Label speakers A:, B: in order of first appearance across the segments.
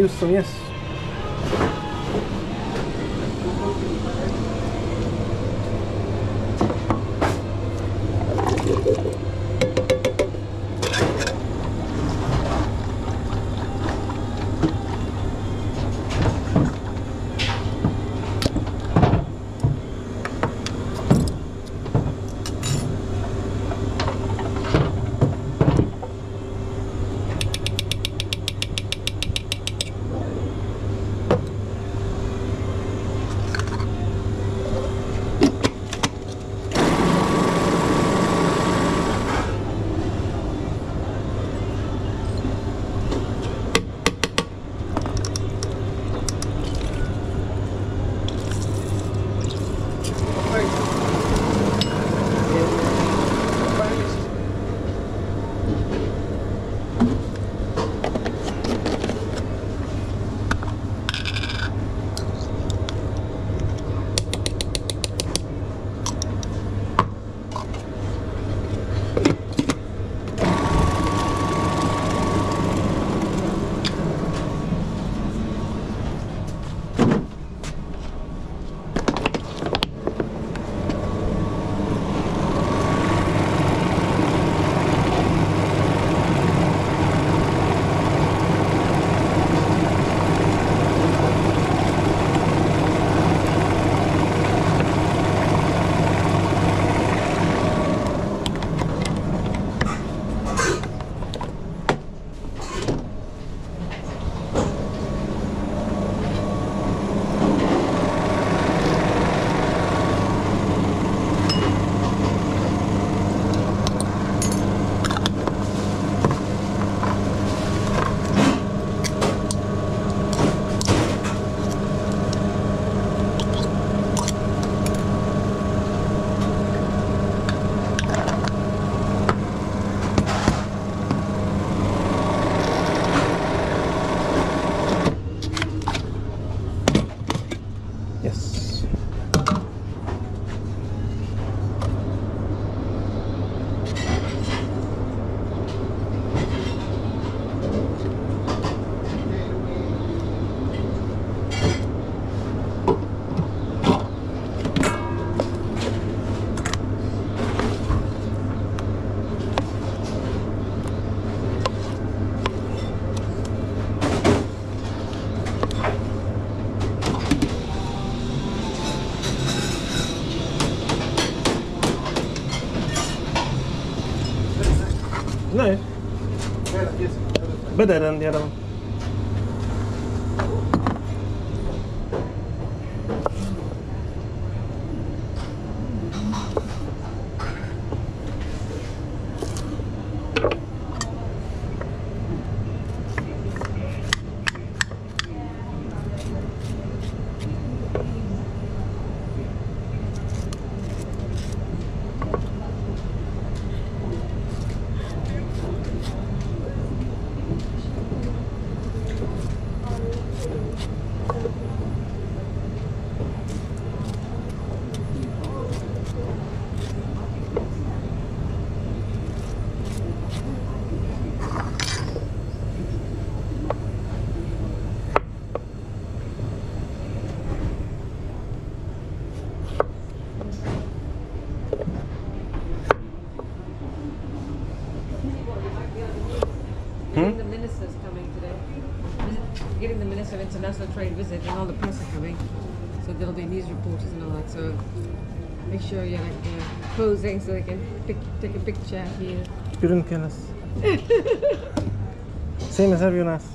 A: This one.
B: I
A: better than the other one.
C: Getting the minister's coming today. Visit- Getting the minister of international trade visit and all the press are coming. So there'll be news reporters and all that. So make sure you're like uh, posing so they can pic- take a picture here.
A: Couldn't kill us. Same as everyone else.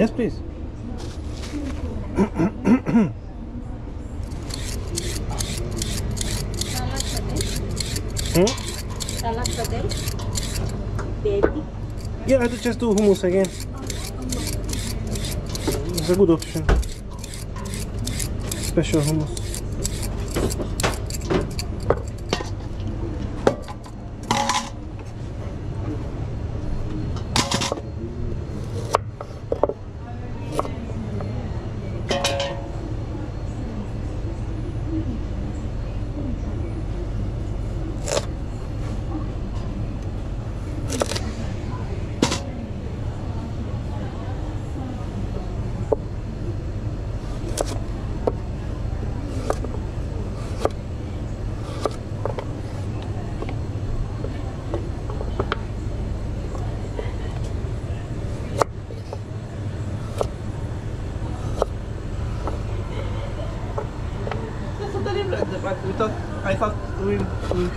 A: Yes, please. Hmm? Yeah, I'll just do hummus again. It's a good option. Special hummus.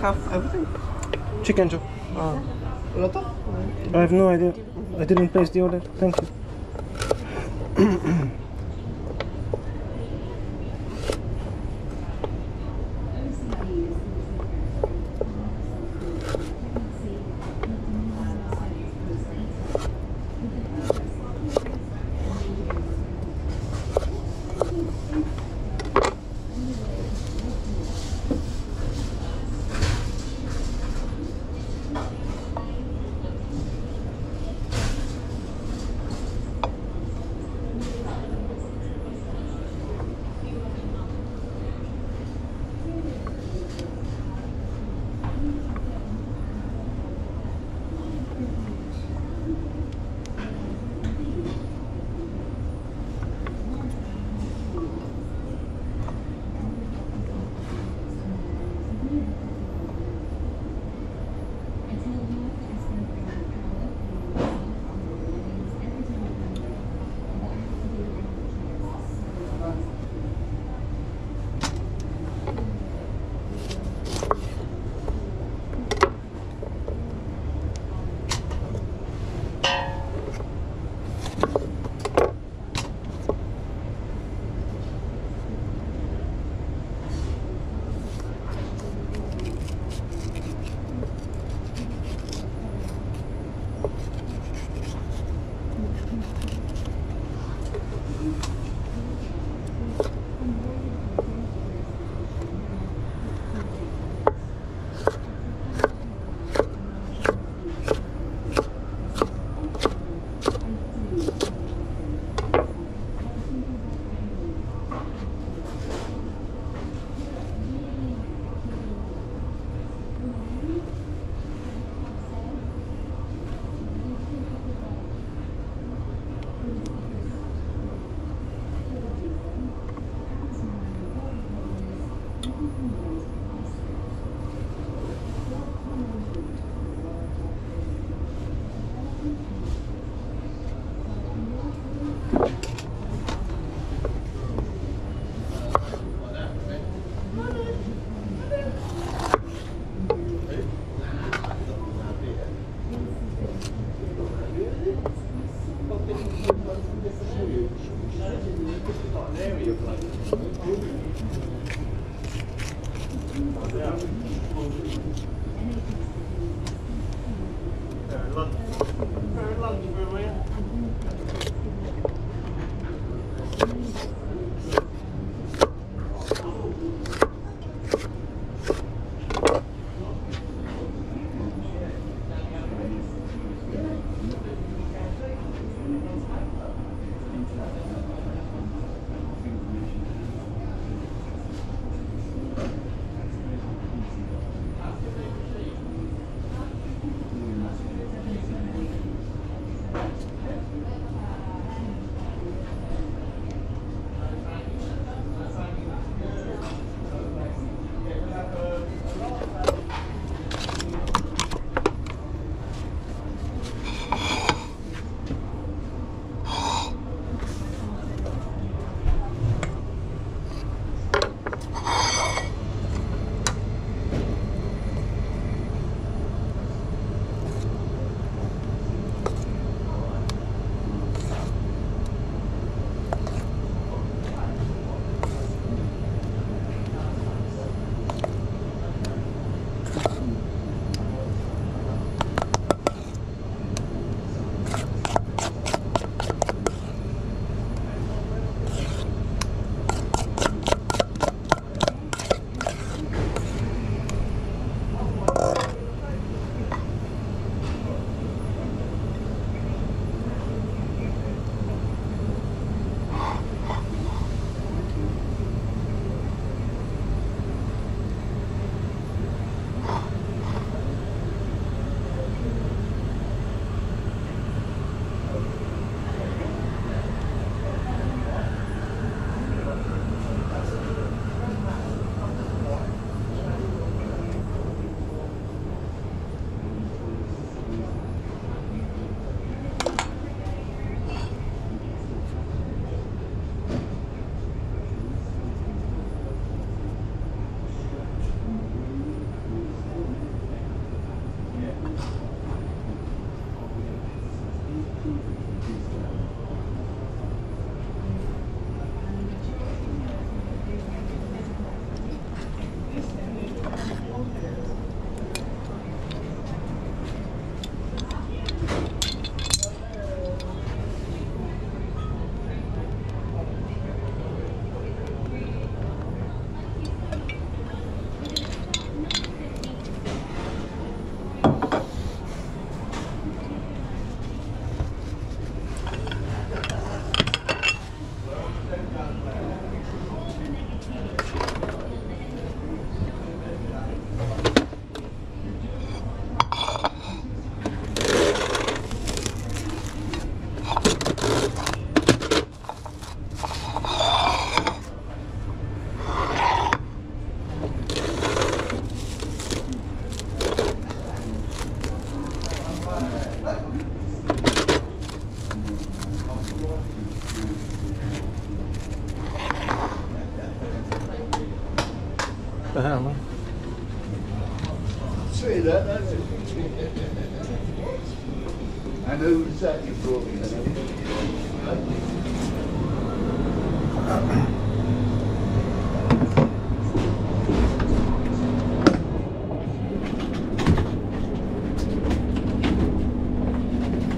D: Have everything.
A: Chicken chop.
D: Uh, lot?
A: I have no idea. I didn't place the order. Thank you.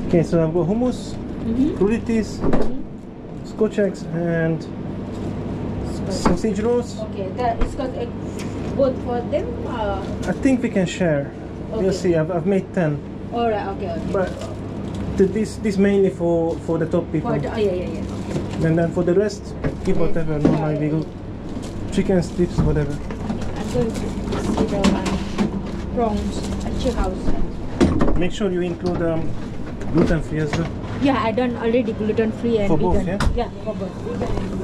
A: Okay, so I've got hummus, crudités, scotch eggs, and sausage rolls.
E: Okay, it's got a both for them. Uh,
A: I think we can share. We'll see. I've, I've made ten,
E: all right. Okay. Okay.
A: but this this mainly for for the top people.
E: For the, oh yeah yeah yeah. Okay.
A: And then for the rest, give whatever. Normally we go chicken strips, whatever.
E: I'm going to see the um, prawns at chick house.
A: Make sure you include um, gluten free as well.
E: Yeah, I done already gluten free and
A: For both,
E: vegan.
A: yeah?
E: Yeah, for both.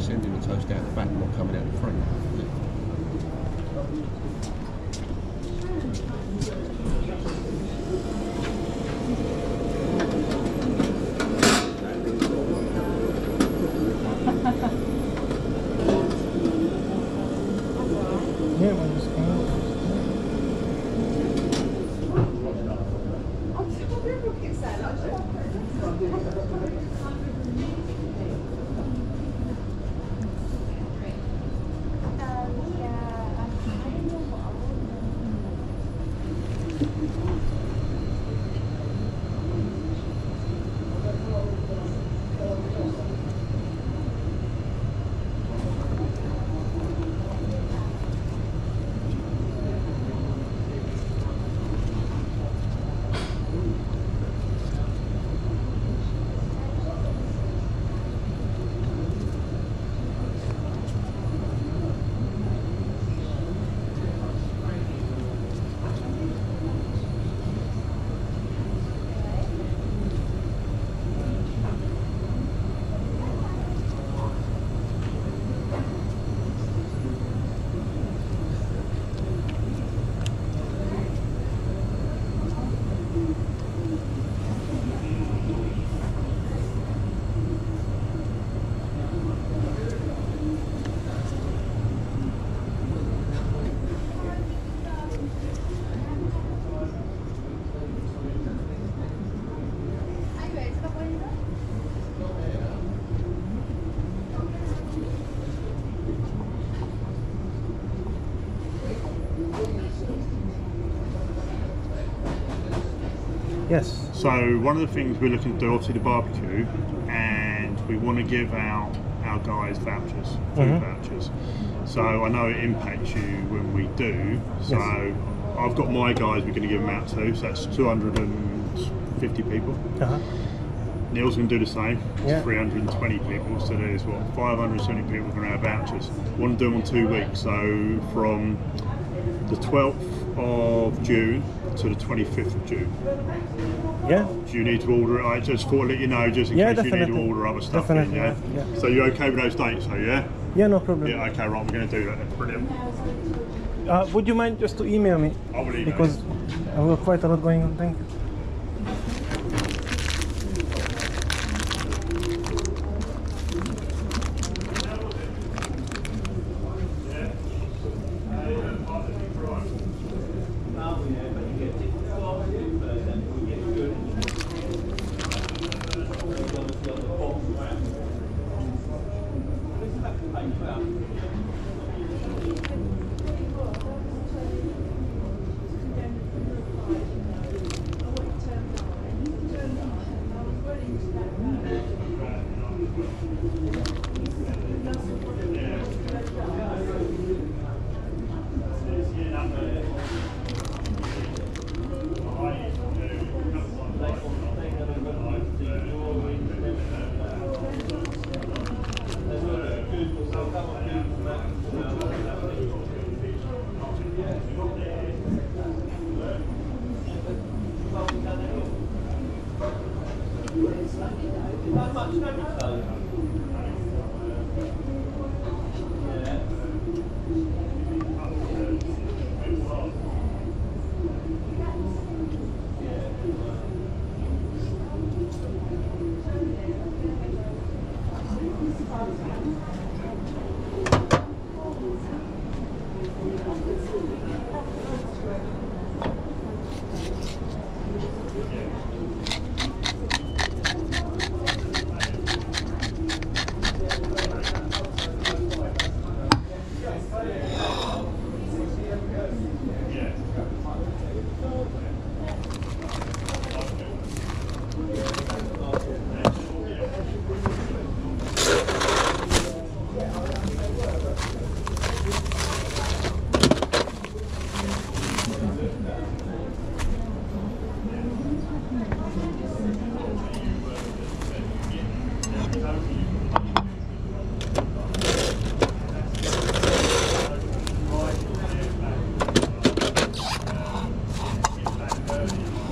F: Sending toast out the back, not coming out the front.
A: Yeah, well, just Yes.
G: So one of the things we're looking to do, obviously the barbecue, and we want to give out our guys vouchers, food
A: Mhm.
G: vouchers. So I know it impacts you when we do. So
A: Yes.
G: I've got my guys we're going to give them out to. So that's 250 people.
A: Uh-huh.
G: Neil's going to do the same. It's
A: Yeah.
G: 320 people. So there's what 570 people going to have vouchers. We want to do them on two weeks. So from the 12th of June to the 25th of June.
A: Yeah.
G: Do you need to order it? I just thought I'd let you know, just in
A: Yeah,
G: case you need to order other stuff. in,
A: Definitely,
G: yeah?
A: yeah, yeah.
G: So you're okay with those dates, though, yeah?
A: Yeah, no problem.
G: Yeah, okay, right, we're going to do that. Brilliant.
A: Uh, would you mind just to email me?
G: I will email
A: Because I've got quite a lot going on. Thank you.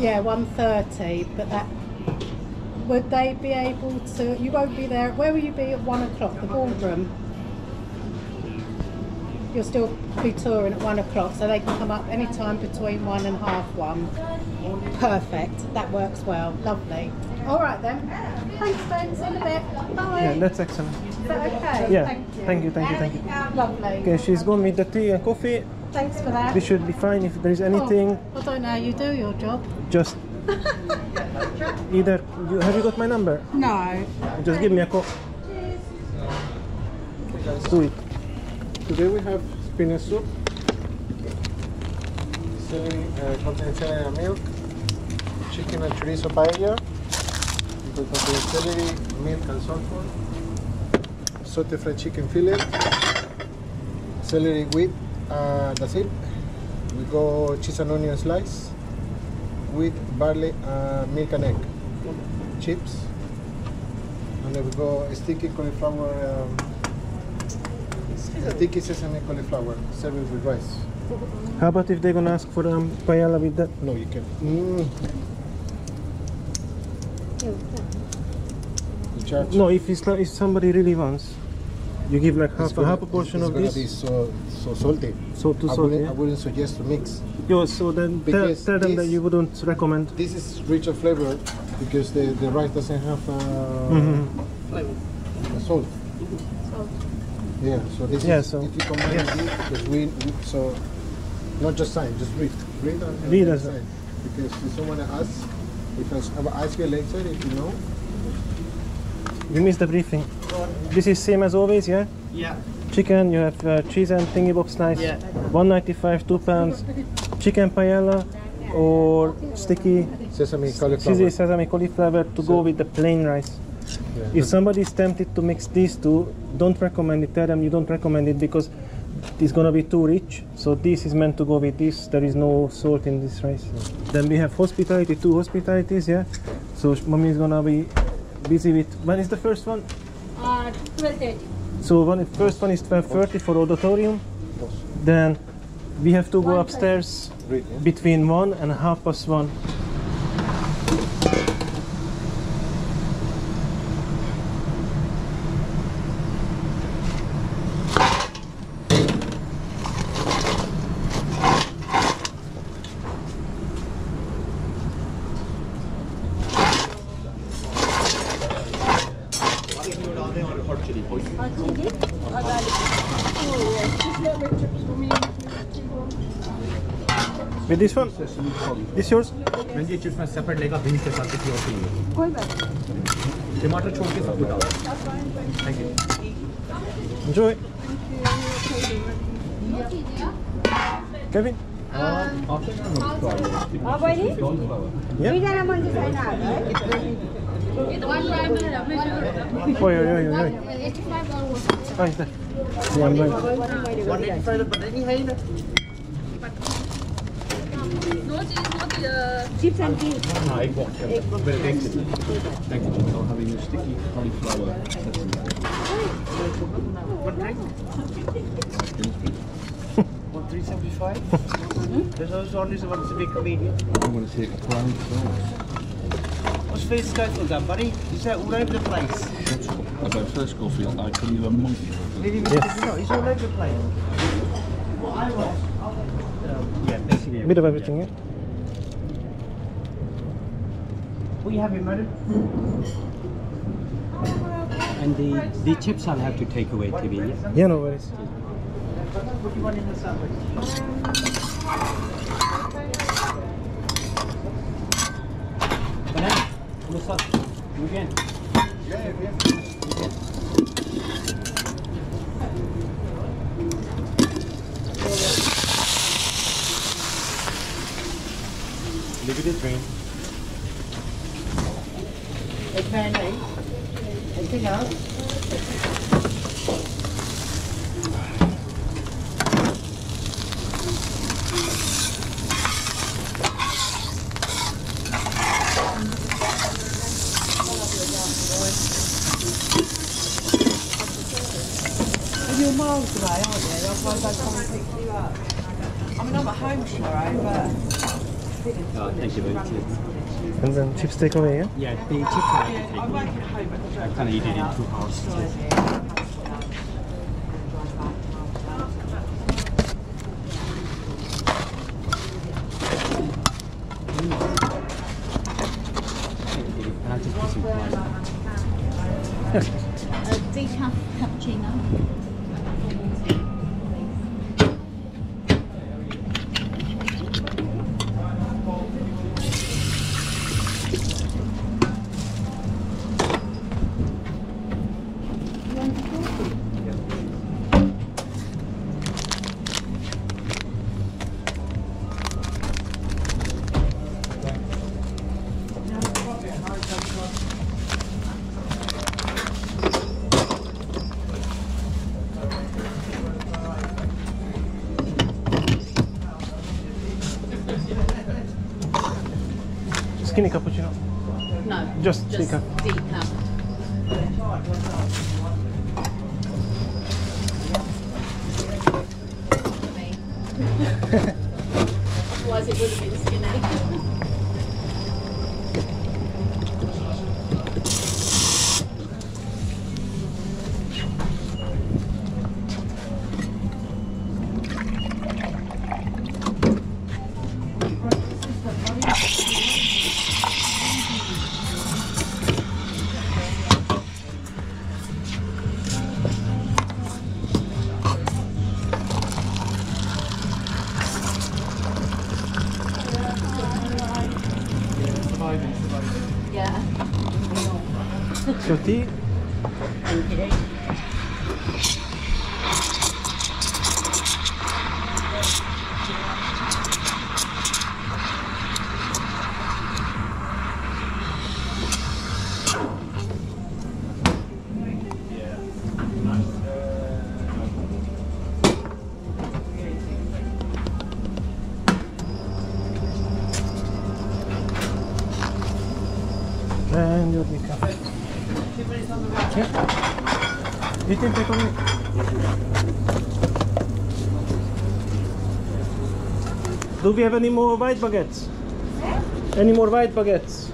H: Yeah, one thirty. But that would they be able to? You won't be there. Where will you be at one o'clock? The ballroom. You'll still be touring at one o'clock, so they can come up any time between one and half one. Perfect. That works well. Lovely. All right then. Thanks, Ben. See you in a bit. Bye.
A: Yeah, that's excellent.
H: Is that okay?
A: Yeah,
H: Thank you.
A: thank you, thank you, thank you.
H: Lovely.
A: Okay, she's going to with the tea and coffee.
H: Thanks for that.
A: We should be fine if there is anything.
H: Oh, I don't know how you do your job.
A: Just either you, have you got my number?
H: No.
A: Just give me a call. Do it.
I: Today we have spinach soup, celery, uh, contains celery and milk, chicken and chorizo paella, it contains celery, milk and sulfur, saute fried chicken fillet, celery with, uh, that's it. We go cheese and onion slice with barley, uh, milk and egg, chips, and then we go sticky cauliflower. Um, Sticky sesame cauliflower, serve it with rice.
A: How about if they're gonna ask for um, paella with that?
I: No, you can. Mm. You charge.
A: No, if it's like, if somebody really wants, you give like half a
I: gonna-
A: half a portion
I: it's
A: of
I: gonna
A: this.
I: be so so salty.
A: So too
I: I
A: salty.
I: wouldn't,
A: yeah?
I: I wouldn't suggest to mix.
A: Yo, so then tell, tell them that you wouldn't recommend.
I: This is richer flavor because the, the rice doesn't have uh,
A: Mhm.
I: uh, salt. Yeah, so this
A: Yeah,
I: is
A: so-
I: if you combine
A: yes.
I: this because we, we so not just sign, just read, read and, and
A: Read
I: then
A: as well.
I: sign. Because if someone asks, if I will ask you later if you know.
A: You missed the briefing. This is same as always, yeah?
J: Yeah.
A: Chicken, you have uh, cheese and thingy bob slice.
J: Yeah.
A: 195, two pounds. Chicken paella or sticky
I: Sesame cauliflower.
A: cheesy sesame cauliflower to go with the plain rice.
I: Yeah.
A: If somebody is tempted to mix these two, don't recommend it. Tell them you don't recommend it because it's gonna be too rich. So this is meant to go with this. There is no salt in this rice. Then we have hospitality, two hospitalities, yeah. So mommy is gonna be busy with. When is the first one?
E: Uh, 12.30.
A: So one, first one is 12:30 for auditorium. Then we have to go upstairs between one and half past one. This yours
K: मैं ये chips मैं separate लेगा beans के साथ किसी और के लिए।
E: कोई बात
K: टमाटर छोड़ के सब डाल। थैंक यू
D: जो केविन ओए ओए ओए तो है ना।
L: Chips and tea.
F: No, egg wash. A bit of egg. Thank you. I'm having a sticky cauliflower.
D: One drink. One three seventy five. There's also only one to be comedian.
F: I'm going to take a crown sauce.
D: What's face guy for that, buddy? He's out all over the place.
F: About first coffee, I couldn't even monkey.
A: Yes.
D: no, he's all over the place. Yeah, basically.
A: Bit of everything, yeah?
D: What are you having, madam?
K: And the, the chips I'll have to take away, TV. Yeah?
A: Yeah, no worries.
D: What do you want in the sandwich?
K: Banana. What's up? You again? Look at this ring.
D: Egg mayonnaise. Anything else? You're miles today, aren't you? Otherwise I can't pick you up. I mean, I'm at home tomorrow, but
K: Oh, thank you very much.
A: And then chips take away, yeah?
K: Yeah, the chips I'll have to
D: I
K: away.
D: won't get home at the
K: I kind of eat it in two hours. Just
A: just decaf.
M: decaf.
A: And Do we have any more white baguettes? Any more white baguettes?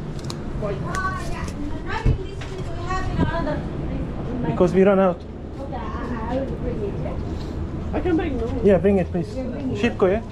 A: Because we run out.
D: I can bring no.
A: Yeah, bring it please. Szybko, yeah?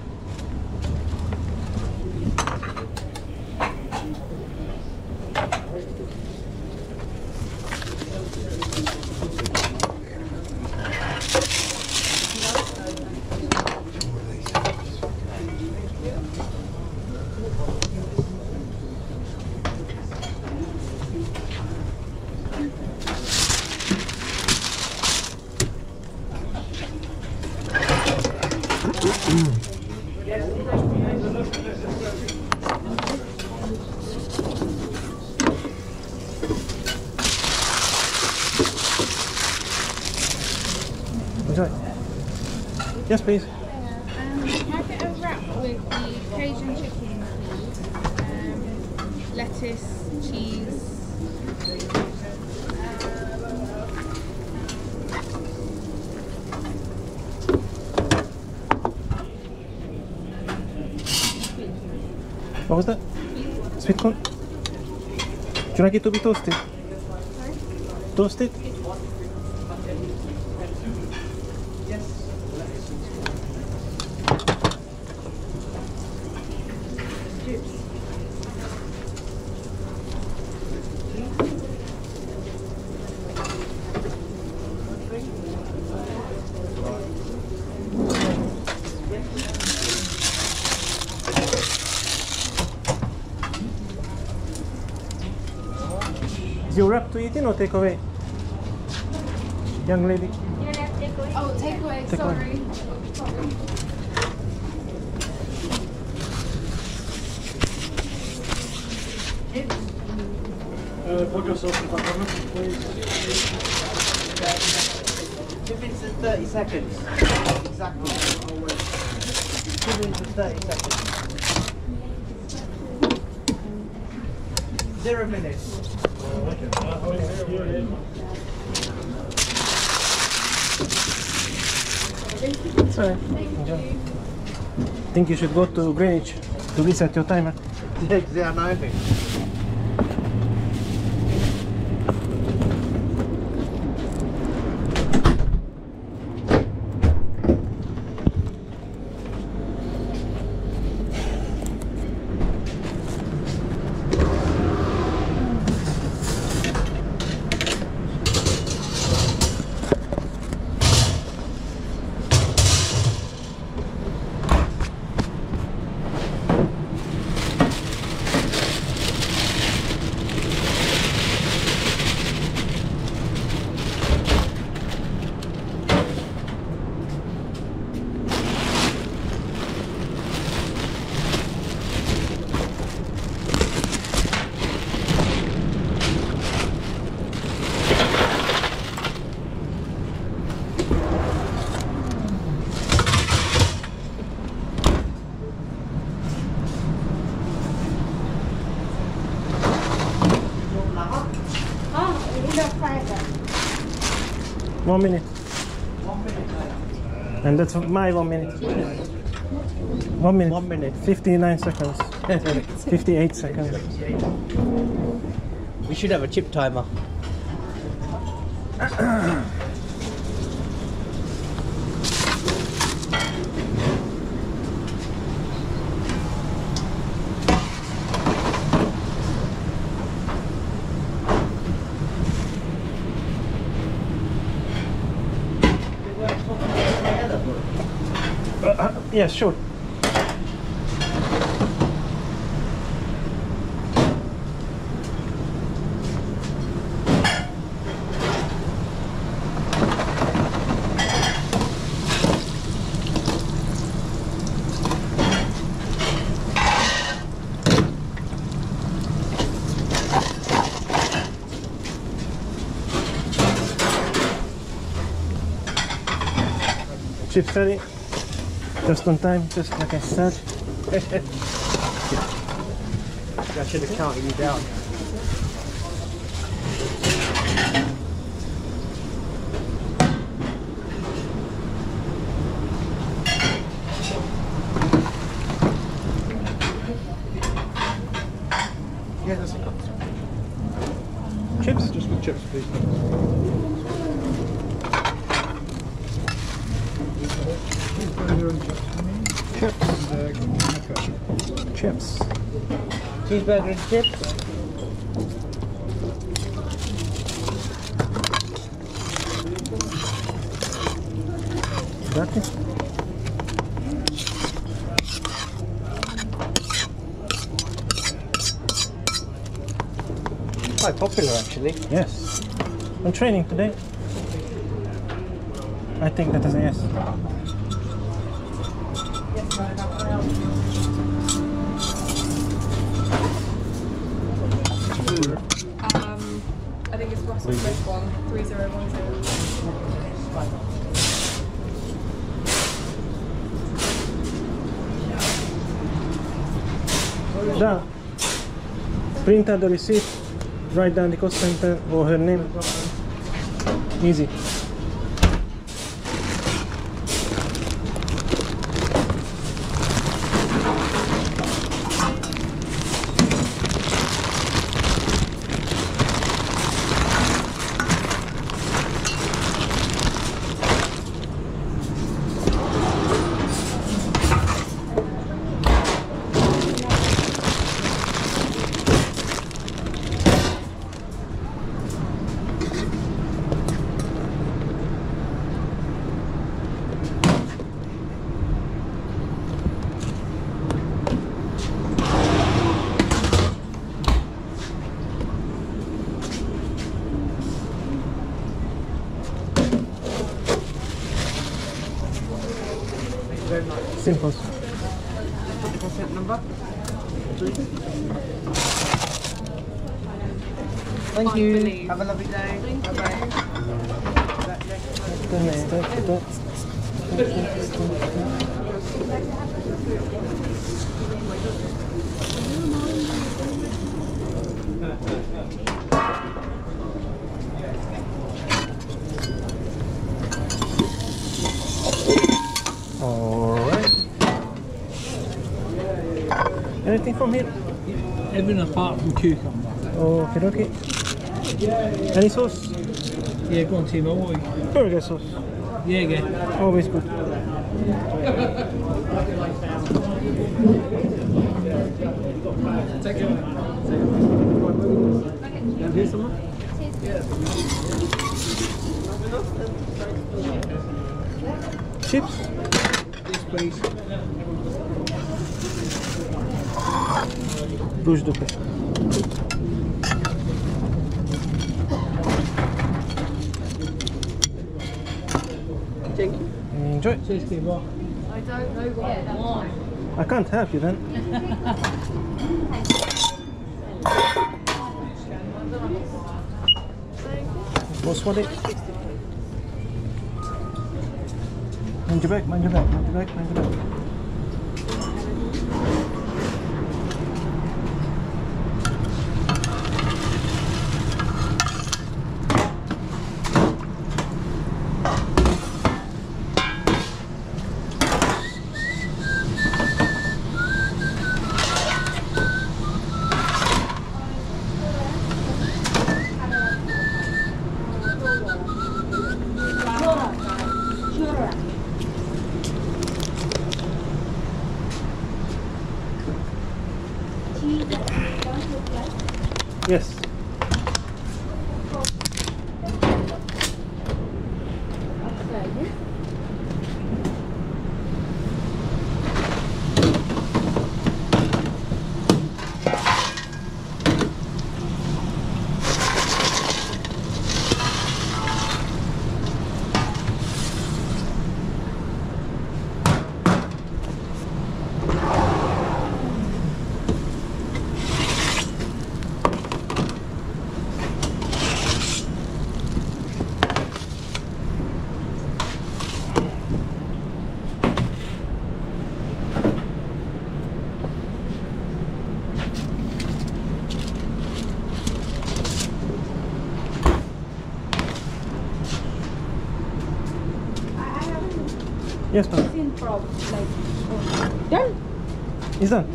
A: What was that? Sweet corn? Do you like it to be toasted? Toasted? Or take away? Young lady.
M: Oh, takeaway,
A: Take away.
M: sorry.
N: Uh, put yourself in front of please.
D: Two minutes and 30 seconds. Exactly. Two minutes and 30 seconds. Zero minutes.
A: Sorry. Enjoy. Think you should go to Greenwich to reset your timer.
D: Yeah, I know.
M: Oh, we got five.
A: One minute. And that's my one minute. One minute. One minute. 59 seconds. 58 seconds.
D: We should have a chip timer.
A: Uh, uh, yeah, sure. Chips. Just on time, just like I said.
D: I should have counted you down.
N: Yeah, that's it.
A: Chips?
N: Just with chips, please.
A: Chips.
D: Cheeseburger and chips.
A: Got it?
D: Quite popular actually.
A: Yes. I'm training today. I think that is a yes. Print out the receipt, write down the cost center or her name. Easy. hijos. Anything from here?
N: Everything apart from cucumber.
A: Oh, Okay, okay. Any sauce?
N: Yeah, go on, Timo. What are you?
A: Burger sauce.
N: Yeah, yeah.
A: Always good.
N: Take it. Here's someone?
A: Chips?
N: Yes, please.
A: Paix.
D: Thank you.
A: Enjoy.
N: Timo.
O: I don't know what I want.
A: I can't help you then. What's what it? Mind your back, mind your back, mind your back, mind your back. Yes. Yes, ma'am.
H: Done.
A: It's done.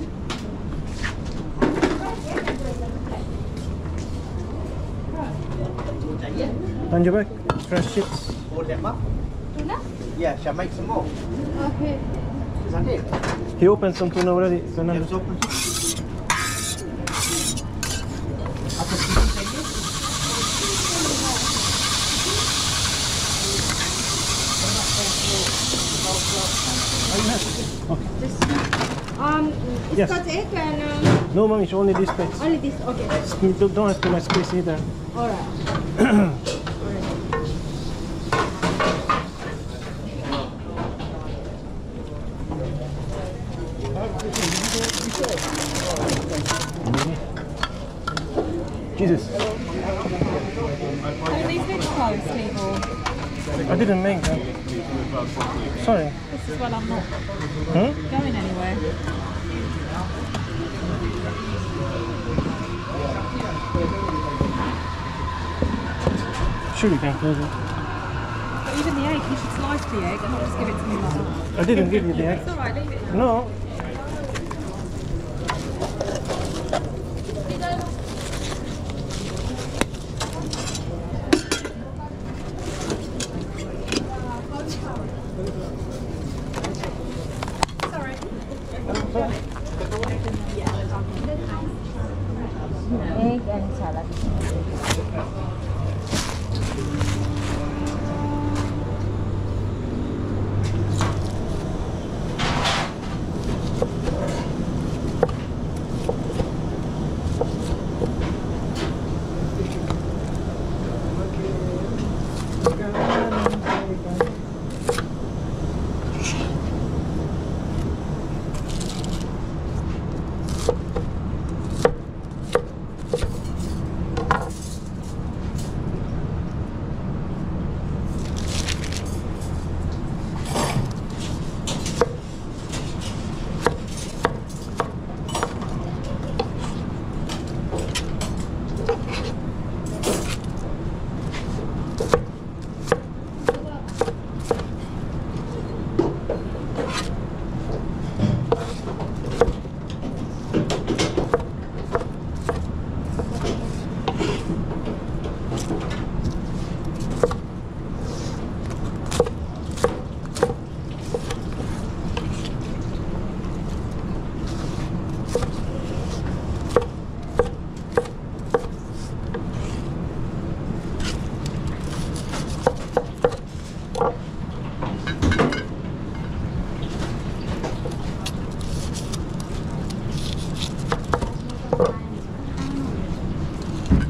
A: Mind your back. Fresh chips.
D: Order them up. Yeah, shall I make some more?
E: Okay.
D: Is that it?
A: He opened some tuna already. Fernando.
H: Um, it's
A: Yes.
H: got and um,
A: No, mommy, it's only this place.
H: only this. Okay.
A: Don't have too much space either.
H: All right.
A: Jesus,
P: Are these big clothes, people?
A: I didn't make them. Sorry.
P: This is when I'm not
A: Hmm?
P: going anywhere.
A: Sure you can close it.
P: But even the egg, you should slice the egg and not just give it to me like that.
A: I didn't give you the egg.
P: It's alright, leave it.
A: No.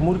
A: muro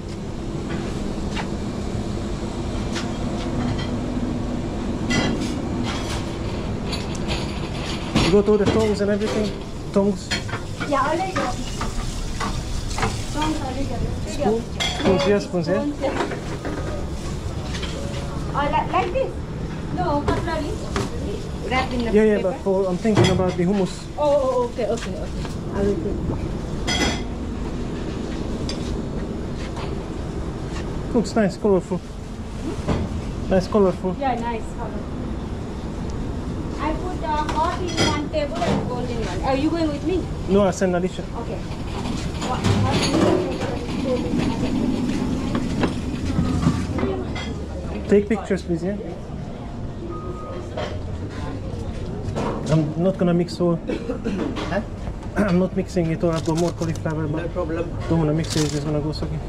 A: go to the tongs and everything? Tongs?
M: Yeah, I'll let you go. Don't worry,
A: Spoon? Spoons, yes, spoons, yeah?
M: Oh, or like, like this? No, cutlery. Wrap in the
A: Yeah, yeah,
M: paper.
A: but for, I'm thinking about the hummus.
M: Oh, oh, oh okay, okay, okay. I will do.
A: Looks nice, colorful. Hmm? Nice, colorful.
M: Yeah, nice color. I put uh, hot in one table and cold in one. Are you going with me?
A: No, I send Alicia.
M: Okay. Hot- hot in one table and cold in another.
A: Take pictures, please, yeah? I'm not gonna mix all. I'm not mixing it all. I've got more cauliflower, but no problem. Don't wanna mix it. It's just gonna go soggy.